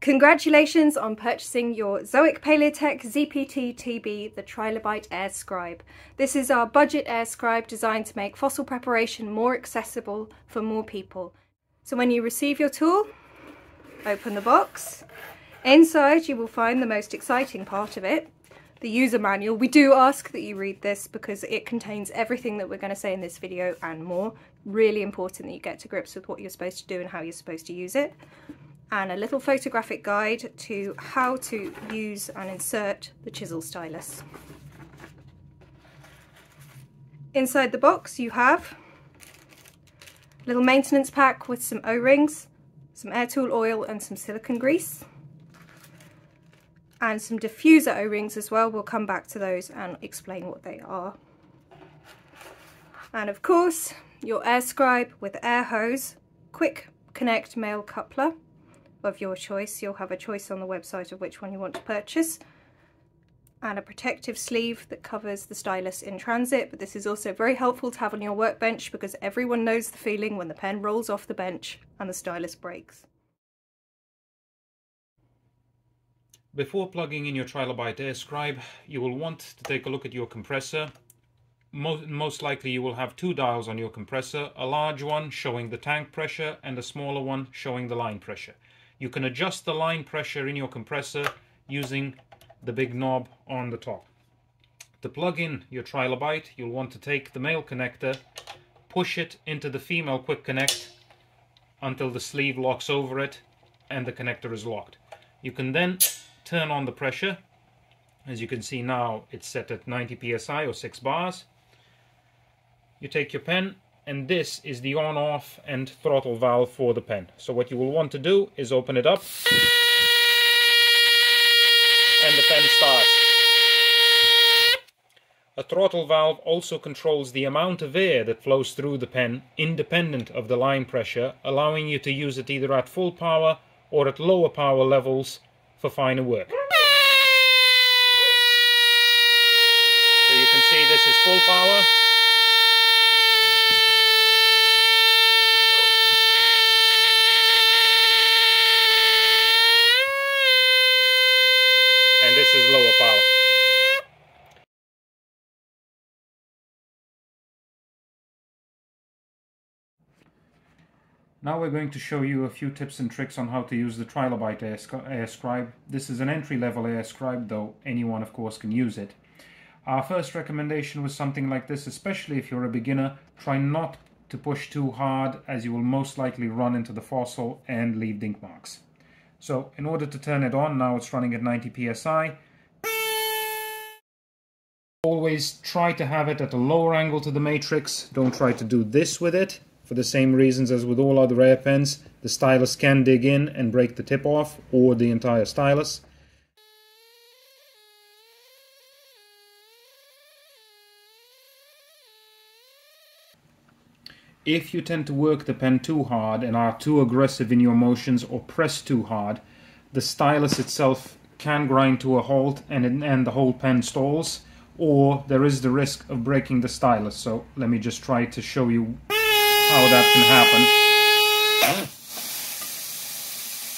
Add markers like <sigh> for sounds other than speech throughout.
Congratulations on purchasing your Zoic PalaeoTech ZPT TB, the Trilobite Air Scribe. This is our budget air scribe designed to make fossil preparation more accessible for more people. So when you receive your tool, open the box. Inside you will find the most exciting part of it, the user manual. We do ask that you read this because it contains everything that we're going to say in this video and more. Really important that you get to grips with what you're supposed to do and how you're supposed to use it and a little photographic guide to how to use and insert the chisel stylus. Inside the box you have a little maintenance pack with some O-rings, some air tool oil and some silicone grease and some diffuser O-rings as well. We'll come back to those and explain what they are. And of course your air scribe with air hose, quick connect male coupler of your choice. You'll have a choice on the website of which one you want to purchase and a protective sleeve that covers the stylus in transit but this is also very helpful to have on your workbench because everyone knows the feeling when the pen rolls off the bench and the stylus breaks. Before plugging in your Trilobite Air Scribe you will want to take a look at your compressor. Most, most likely you will have two dials on your compressor, a large one showing the tank pressure and a smaller one showing the line pressure. You can adjust the line pressure in your compressor using the big knob on the top. To plug in your trilobite, you'll want to take the male connector, push it into the female quick connect until the sleeve locks over it and the connector is locked. You can then turn on the pressure. As you can see now, it's set at 90 psi or 6 bars. You take your pen and this is the on off and throttle valve for the pen. So what you will want to do is open it up. And the pen starts. A throttle valve also controls the amount of air that flows through the pen independent of the line pressure allowing you to use it either at full power or at lower power levels for finer work. So you can see this is full power this is lower power. Now we're going to show you a few tips and tricks on how to use the Trilobite Air Scribe. This is an entry-level Air Scribe, though anyone of course can use it. Our first recommendation was something like this, especially if you're a beginner, try not to push too hard as you will most likely run into the fossil and leave dink marks. So in order to turn it on, now it's running at 90 psi. Always try to have it at a lower angle to the matrix. Don't try to do this with it. For the same reasons as with all other air pens, the stylus can dig in and break the tip off or the entire stylus. If you tend to work the pen too hard and are too aggressive in your motions or press too hard, the stylus itself can grind to a halt and, and the whole pen stalls, or there is the risk of breaking the stylus. So let me just try to show you how that can happen.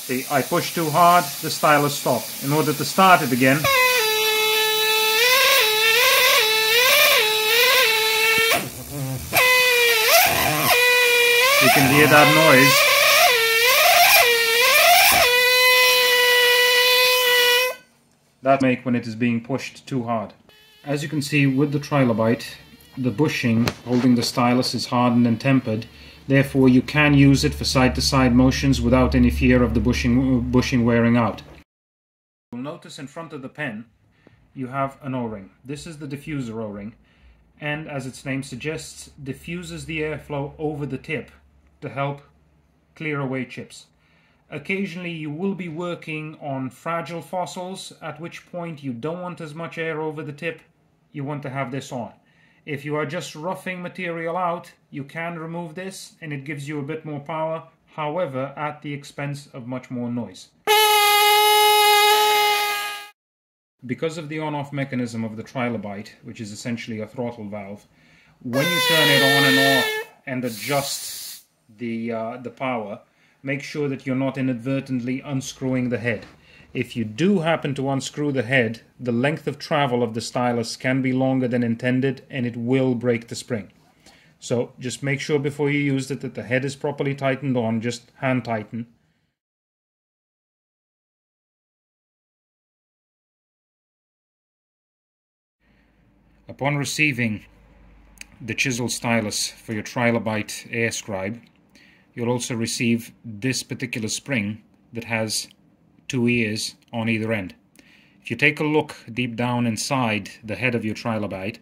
See, I push too hard, the stylus stopped. In order to start it again, You can hear that noise. That make when it is being pushed too hard. As you can see with the trilobite, the bushing holding the stylus is hardened and tempered. Therefore you can use it for side-to-side -side motions without any fear of the bushing, bushing wearing out. You'll notice in front of the pen you have an O-ring. This is the diffuser O-ring and as its name suggests diffuses the airflow over the tip to help clear away chips. Occasionally you will be working on fragile fossils, at which point you don't want as much air over the tip, you want to have this on. If you are just roughing material out, you can remove this and it gives you a bit more power, however at the expense of much more noise. Because of the on-off mechanism of the trilobite, which is essentially a throttle valve, when you turn it on and off and adjust the uh, the power, make sure that you're not inadvertently unscrewing the head. If you do happen to unscrew the head, the length of travel of the stylus can be longer than intended and it will break the spring. So just make sure before you use it that the head is properly tightened on, just hand tighten. Upon receiving the chisel stylus for your Trilobite Air Scribe, you'll also receive this particular spring that has two ears on either end. If you take a look deep down inside the head of your Trilobite,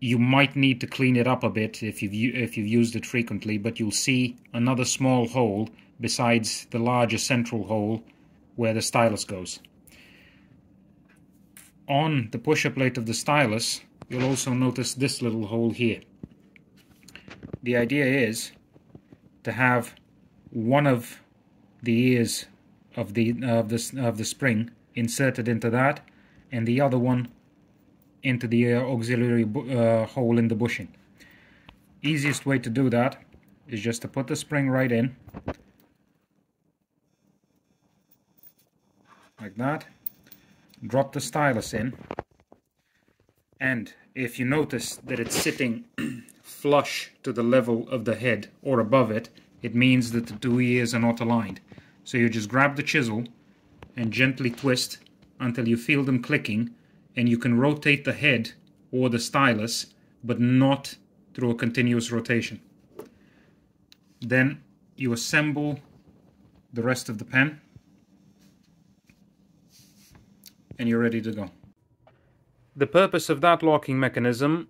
you might need to clean it up a bit if you've, if you've used it frequently, but you'll see another small hole besides the larger central hole where the stylus goes. On the pusher plate of the stylus, you'll also notice this little hole here. The idea is to have one of the ears of the of the of the spring inserted into that, and the other one into the uh, auxiliary uh, hole in the bushing. Easiest way to do that is just to put the spring right in, like that. Drop the stylus in, and if you notice that it's sitting <clears throat> flush to the level of the head or above it, it means that the two ears are not aligned. So you just grab the chisel and gently twist until you feel them clicking and you can rotate the head or the stylus but not through a continuous rotation. Then you assemble the rest of the pen and you're ready to go. The purpose of that locking mechanism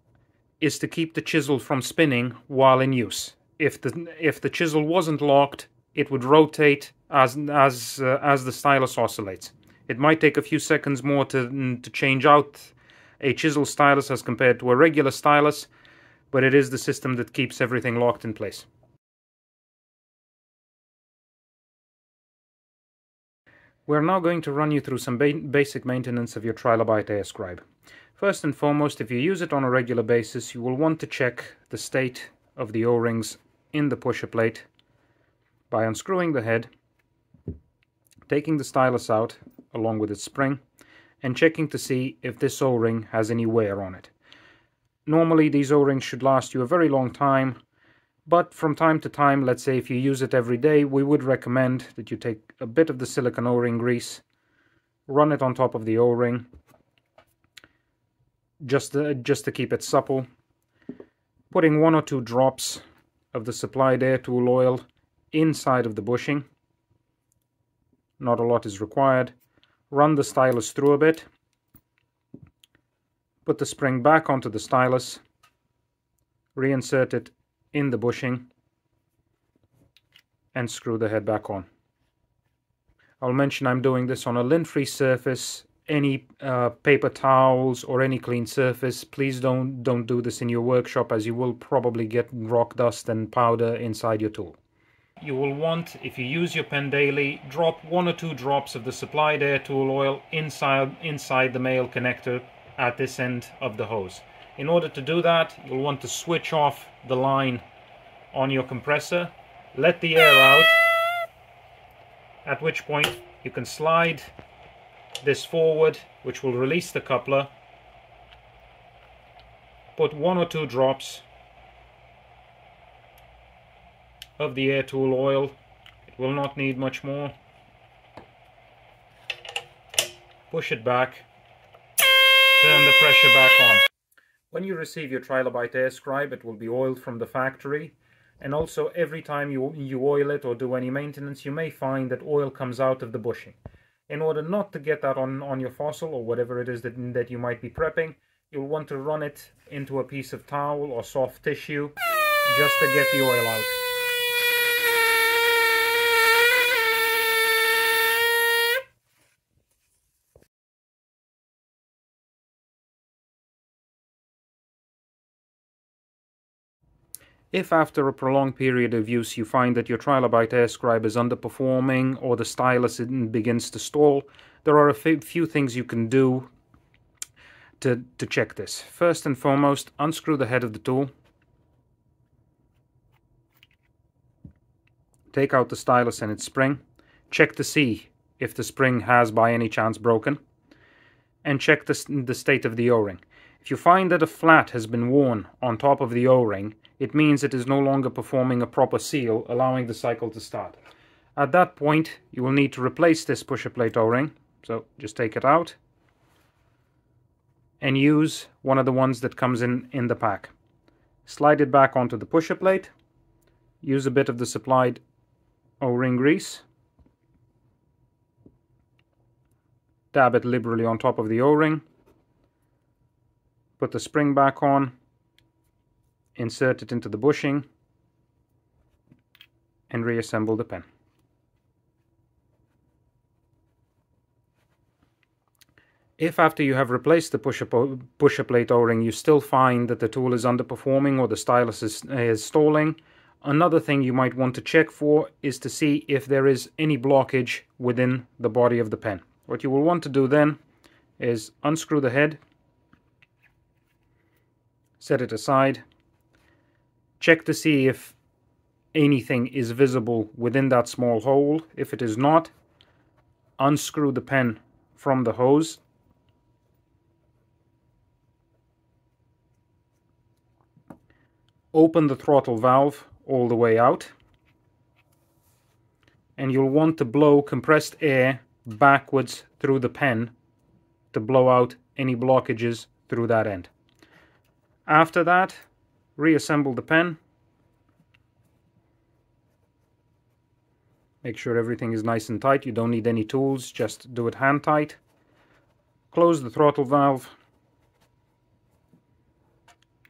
is to keep the chisel from spinning while in use. If the, if the chisel wasn't locked, it would rotate as as uh, as the stylus oscillates. It might take a few seconds more to to change out a chisel stylus as compared to a regular stylus, but it is the system that keeps everything locked in place. We're now going to run you through some ba basic maintenance of your Trilobite Air Scribe. First and foremost, if you use it on a regular basis, you will want to check the state of the O-rings in the pusher plate by unscrewing the head, taking the stylus out along with its spring, and checking to see if this O-ring has any wear on it. Normally these O-rings should last you a very long time, but from time to time, let's say if you use it every day, we would recommend that you take a bit of the silicone O-ring grease, run it on top of the O-ring, just to, just to keep it supple, putting one or two drops of the supplied air tool oil inside of the bushing. Not a lot is required. Run the stylus through a bit. Put the spring back onto the stylus. Reinsert it in the bushing. And screw the head back on. I'll mention I'm doing this on a lint-free surface any uh, paper towels or any clean surface please don't don't do this in your workshop as you will probably get rock dust and powder inside your tool you will want, if you use your pen daily, drop one or two drops of the supplied air tool oil inside, inside the male connector at this end of the hose. In order to do that, you'll want to switch off the line on your compressor, let the air out, at which point you can slide this forward, which will release the coupler, put one or two drops of the air tool oil. It will not need much more. Push it back. Turn the pressure back on. When you receive your Trilobite Air Scribe, it will be oiled from the factory. And also, every time you, you oil it or do any maintenance, you may find that oil comes out of the bushing. In order not to get that on, on your fossil or whatever it is that, that you might be prepping, you'll want to run it into a piece of towel or soft tissue just to get the oil out. If after a prolonged period of use you find that your Trilobite Air Scribe is underperforming or the stylus begins to stall, there are a few things you can do to, to check this. First and foremost, unscrew the head of the tool. take out the stylus and its spring, check to see if the spring has by any chance broken, and check the, the state of the o-ring. If you find that a flat has been worn on top of the o-ring, it means it is no longer performing a proper seal, allowing the cycle to start. At that point, you will need to replace this pusher plate o-ring, so just take it out and use one of the ones that comes in in the pack. Slide it back onto the pusher plate, use a bit of the supplied o-ring grease, dab it liberally on top of the o-ring, put the spring back on, insert it into the bushing, and reassemble the pen. If after you have replaced the pusher, pusher plate o-ring you still find that the tool is underperforming or the stylus is, is stalling, another thing you might want to check for is to see if there is any blockage within the body of the pen. What you will want to do then is unscrew the head, set it aside, check to see if anything is visible within that small hole. If it is not, unscrew the pen from the hose open the throttle valve all the way out and you'll want to blow compressed air backwards through the pen to blow out any blockages through that end. After that, reassemble the pen. Make sure everything is nice and tight. You don't need any tools, just do it hand tight. Close the throttle valve.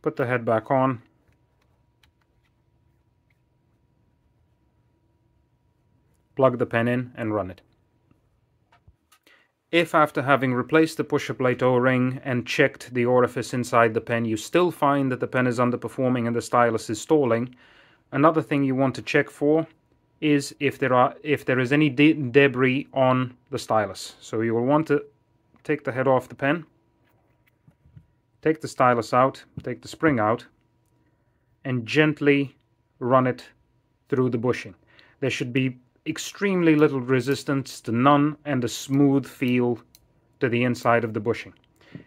Put the head back on. plug the pen in and run it. If after having replaced the pusher plate O-ring and checked the orifice inside the pen you still find that the pen is underperforming and the stylus is stalling, another thing you want to check for is if there are if there is any de debris on the stylus. So you will want to take the head off the pen, take the stylus out, take the spring out, and gently run it through the bushing. There should be extremely little resistance to none and a smooth feel to the inside of the bushing.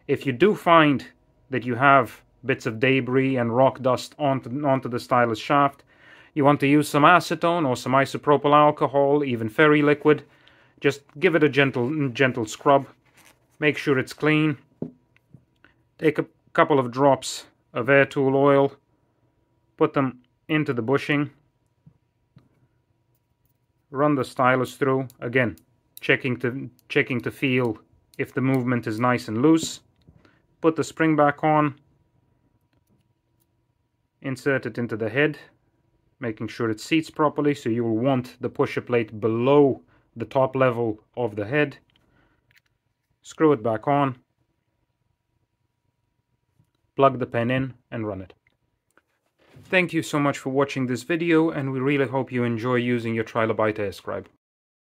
If you do find that you have bits of debris and rock dust onto, onto the stylus shaft, you want to use some acetone or some isopropyl alcohol, even fairy liquid. Just give it a gentle, gentle scrub. Make sure it's clean. Take a couple of drops of air tool oil, put them into the bushing run the stylus through. Again checking to checking to feel if the movement is nice and loose. Put the spring back on. Insert it into the head making sure it seats properly. So you will want the pusher plate below the top level of the head. Screw it back on. Plug the pen in and run it Thank you so much for watching this video and we really hope you enjoy using your Trilobite Scribe.